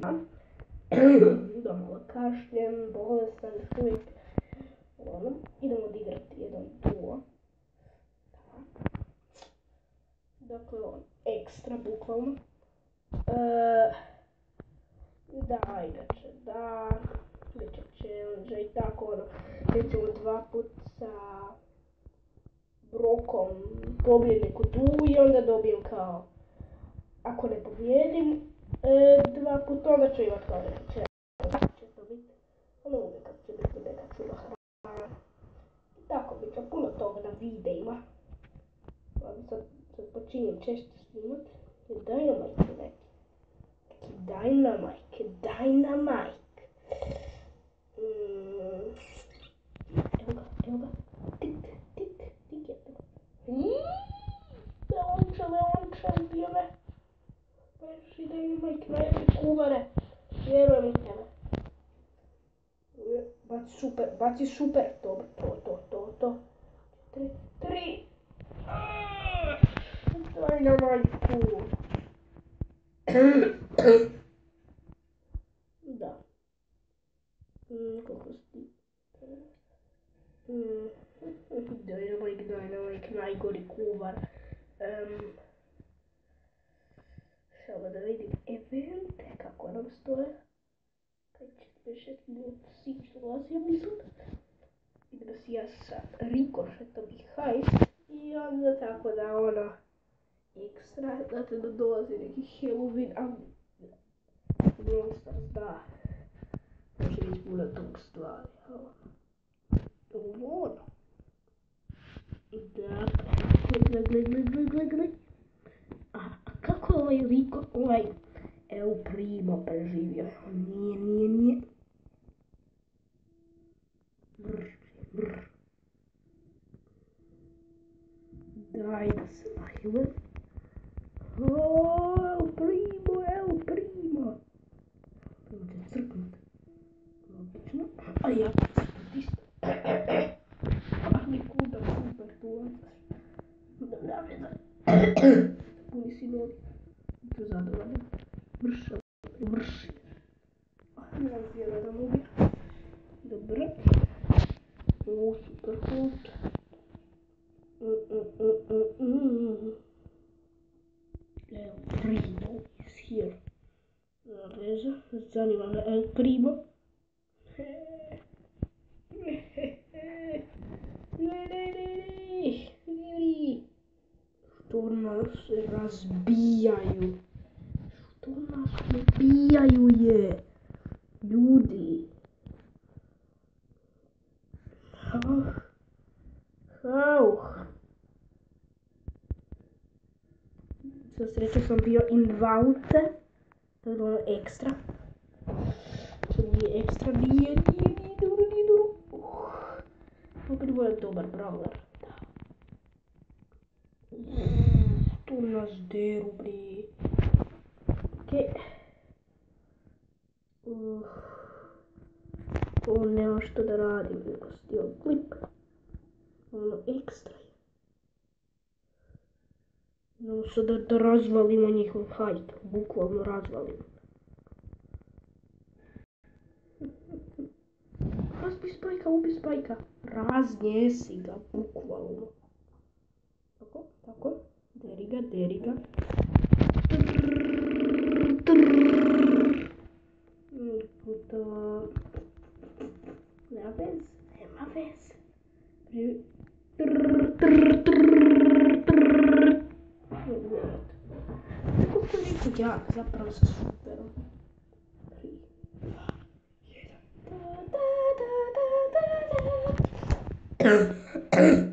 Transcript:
da malo kašljem, bolestan, uvijek. Ono, idemo odigrati jedan duo. Dakle, on ekstra, bukvalno. E, da, inače, da, bit će challenge i tako, ono, recimo dva put sa brokom pobijedim neku tu i onda dobijem kao, ako ne pobijedim, e, dva puta onda ću imat kao challenge, će to biti, ono uvijek će biti neka čuda hrana. I tako bit će puno toga na videima. Sad, sad počinjem češće snimat, Dynamite neki. Dynamite, Dynamite. Mm. super, baci super top, to, to, to, to. Tre, tre. dai Torna mai tu. da. dai con questi. Mm. Dynamic, dynamic, Nike recover. Um. Şöyle de event. Event. Как он стоит? Kaj će 6 minuta sić dolazio mislim. Idemo si ja sa rikošetom i hajs. I onda tako da ono ekstra, znate da dolazi neki Halloween, a Monsters, da. Može biti puno tog stvari, ali... Ovo ono. Da, gled. A, a kako je ovaj ovaj El Primo preživio? Nije, nije, nije. Dai dessa barrila. Oh, é o primo, é o primo. Não Pergunta serpente. Não, ai, a serpentista. Ah, me conta, me perdoa. Na verdade, conheci-me. Cruzado, olha. Merchão, merchão. El primo is here. That is Johnny van El Primo. Что нас разбияют? Что нас разбияют? Люди. How? How? Sa sreće sam bio invaute. To je ono ekstra. To nije ekstra, nije, nije, nije dobro, nije dobro. Uh. Opet bude dobar brawler. Tu nas deru, bri. Okej. Uh. Ovo nema što da radim, nego stio klip. Sada da razvalimo njihov hajt, bukvalno razvalimo. Razbi spajka, ubi spajka. Raznesi ga, bukvalno. Tako, tako. Deri ga, deri ga. Puta. Nema veze, nema veze. Kako to я за просто супер. Yeah.